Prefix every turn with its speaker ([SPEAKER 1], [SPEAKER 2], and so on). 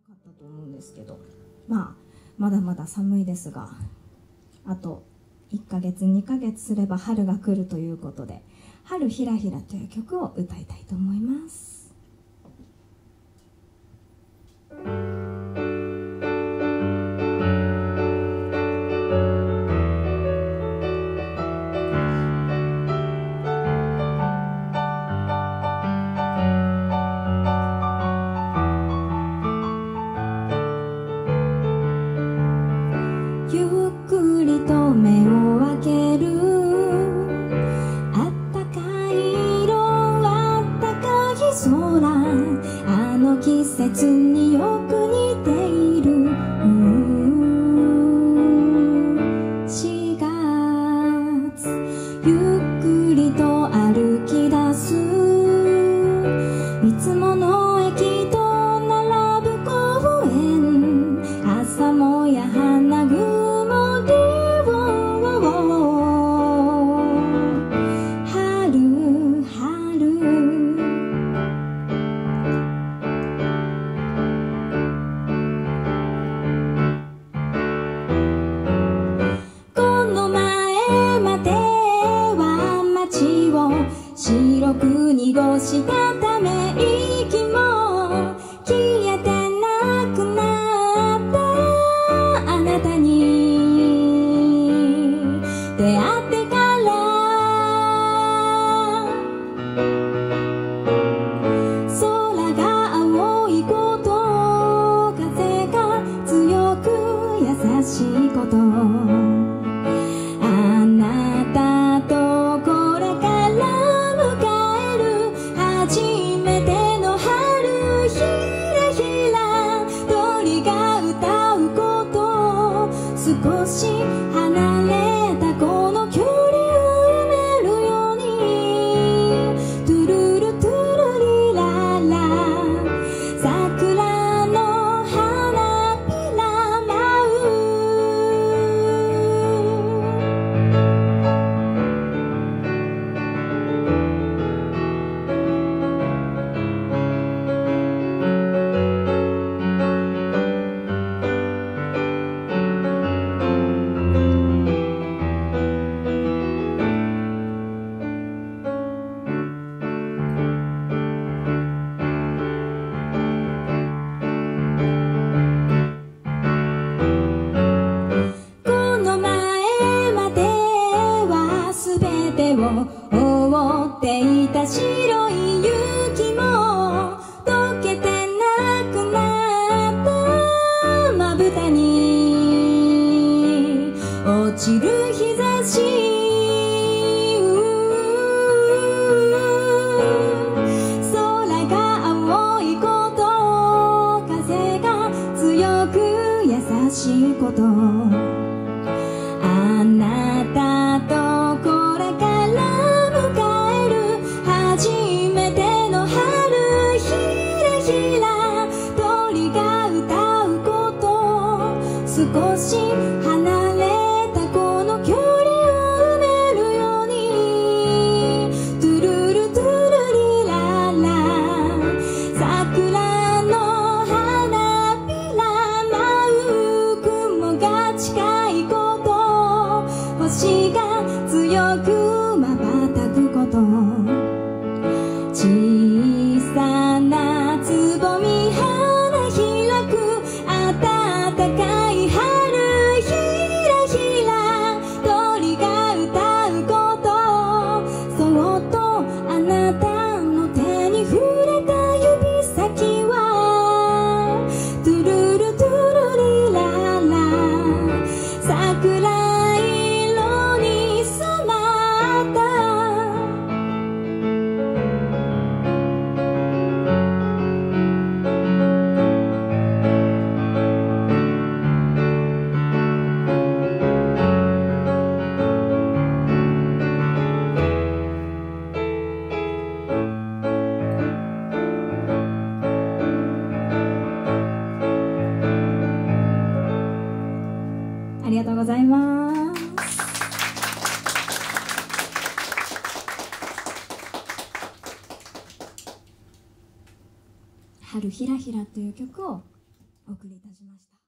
[SPEAKER 1] かったと思うんですけど、まあ、まだまだ寒いですが、あと1ヶ月、2ヶ月すれば春が来るということで、春ひらひらという曲を歌いたいと思います。黄色く濁したため息も消え少し離れ覆っていた白い雪も溶けてなくなったまぶたに落ちる日差し少しありがとうございます。春ひらひらという曲をお送りいたしました